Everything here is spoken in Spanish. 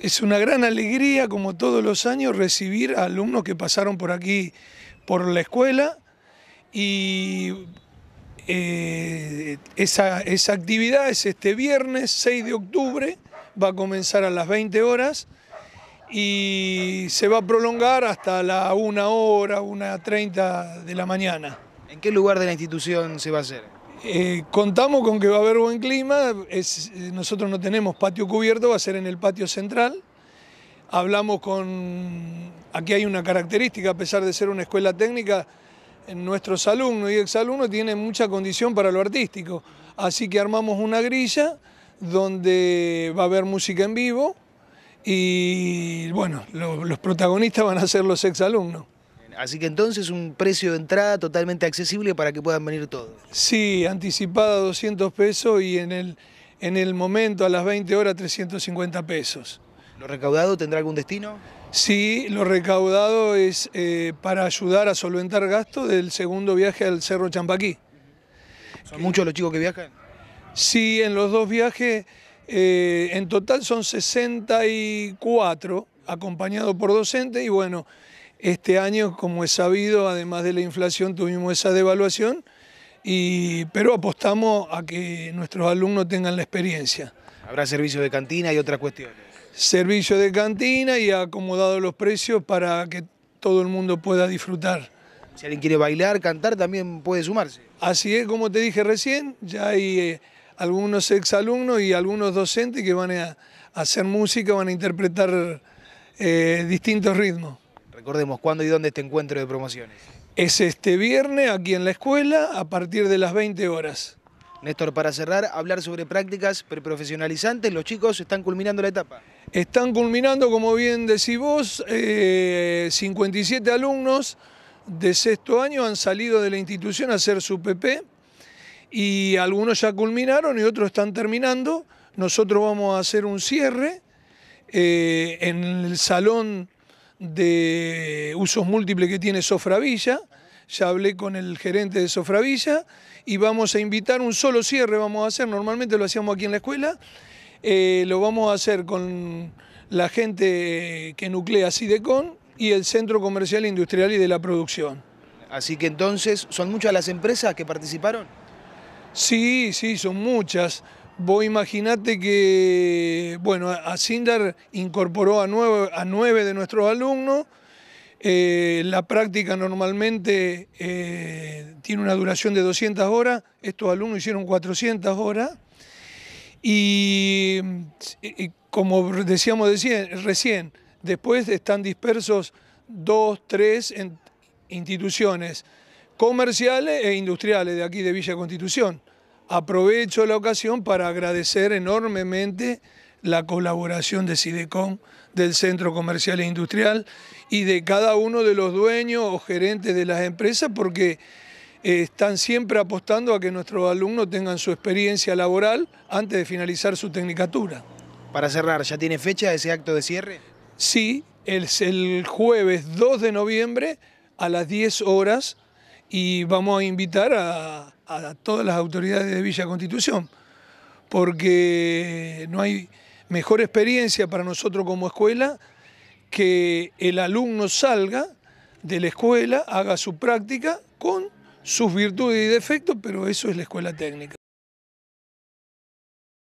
Es una gran alegría, como todos los años, recibir a alumnos que pasaron por aquí, por la escuela, y eh, esa, esa actividad es este viernes 6 de octubre, va a comenzar a las 20 horas y se va a prolongar hasta la 1 hora, 1.30 de la mañana. ¿En qué lugar de la institución se va a hacer? Eh, contamos con que va a haber buen clima, eh, nosotros no tenemos patio cubierto, va a ser en el patio central. Hablamos con, aquí hay una característica, a pesar de ser una escuela técnica, nuestros alumnos y exalumnos tienen mucha condición para lo artístico, así que armamos una grilla donde va a haber música en vivo y bueno, lo, los protagonistas van a ser los exalumnos. Así que entonces un precio de entrada totalmente accesible para que puedan venir todos. Sí, anticipada 200 pesos y en el, en el momento a las 20 horas 350 pesos. ¿Lo recaudado tendrá algún destino? Sí, lo recaudado es eh, para ayudar a solventar gastos del segundo viaje al Cerro Champaquí. ¿Son muchos los chicos que viajan? Sí, en los dos viajes, eh, en total son 64, acompañados por docentes y bueno, este año, como es sabido, además de la inflación, tuvimos esa devaluación, y, pero apostamos a que nuestros alumnos tengan la experiencia. ¿Habrá servicio de cantina y otras cuestiones? Servicio de cantina y acomodado los precios para que todo el mundo pueda disfrutar. Si alguien quiere bailar, cantar, también puede sumarse. Así es, como te dije recién, ya hay eh, algunos exalumnos y algunos docentes que van a, hacer música, van a interpretar eh, distintos ritmos. Recordemos, ¿cuándo y dónde este encuentro de promociones? Es este viernes aquí en la escuela a partir de las 20 horas. Néstor, para cerrar, hablar sobre prácticas preprofesionalizantes. Los chicos están culminando la etapa. Están culminando, como bien decís vos, eh, 57 alumnos de sexto año han salido de la institución a hacer su PP y algunos ya culminaron y otros están terminando. Nosotros vamos a hacer un cierre eh, en el salón de usos múltiples que tiene Sofravilla. Ya hablé con el gerente de Sofravilla y vamos a invitar un solo cierre, vamos a hacer, normalmente lo hacíamos aquí en la escuela, eh, lo vamos a hacer con la gente que nuclea Sidecon y el Centro Comercial Industrial y de la Producción. Así que entonces, ¿son muchas las empresas que participaron? Sí, sí, son muchas. Vos imaginate que, bueno, Asindar incorporó a nueve, de nuestros alumnos. Eh, la práctica normalmente eh, tiene una duración de 200 horas. Estos alumnos hicieron 400 horas. Y, y como decíamos recién, después están dispersos dos, tres en instituciones comerciales e industriales de aquí de Villa Constitución. Aprovecho la ocasión para agradecer enormemente la colaboración de Sidecom, del Centro Comercial e Industrial y de cada uno de los dueños o gerentes de las empresas porque eh, están siempre apostando a que nuestros alumnos tengan su experiencia laboral antes de finalizar su tecnicatura. Para cerrar, ¿ya tiene fecha ese acto de cierre? Sí, es el jueves 2 de noviembre a las 10 horas y vamos a invitar a, todas las autoridades de Villa Constitución, porque no hay mejor experiencia para nosotros como escuela que el alumno salga de la escuela, haga su práctica con sus virtudes y defectos, pero eso es la escuela técnica.